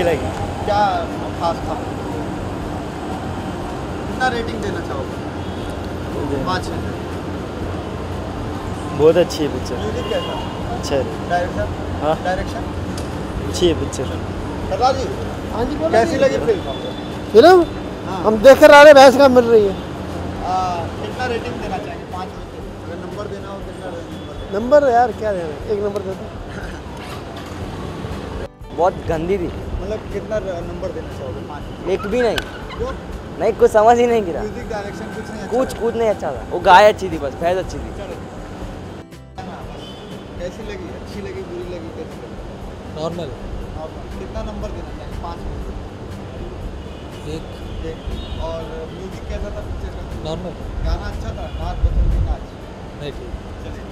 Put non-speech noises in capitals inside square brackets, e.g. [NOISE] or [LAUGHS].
अच्छी लगी क्या खास था? कितना रेटिंग देना चाहोगे? पाँच बहुत अच्छी है पिक्चर म्यूज़िक कैसा अच्छा डायरेक्शन हाँ। डायरेक्शन अच्छी है पिक्चर सरदार जी हाँ जी बोलो। कैसी लगी फ़िल्म फ़िल्म? हाँ। हम देख कर आ रहे भैंस का मिल रही है? आ, कितना रेटिंग देना चाहेंगे? पाँच अगर नंबर देना हो कितना नंबर नंबर यार क्या देना? एक नंबर दे दो। [LAUGHS] बहुत गंदी थी। मतलब कितना नंबर देना चाहोगे? एक भी नहीं। क्यों? नहीं कुछ समझ ही नहीं गिरा। म्यूज़िक डायरेक्शन कुछ नहीं अच्छा कुछ कुछ नहीं अच्छा था। वो गाय अच्छी थी बस फैज अच्छी थी। कैसी लगी? अच्छी लगी बुरी लगी कैसी लगी? नॉर्मल कितना नंबर देना पाँच एक। एक। और म्यूज़िक कैसा था पिक्चर का? नॉर्मल गाना अच्छा था? नाच बच्चन के नाच नहीं ठीक। चलिए।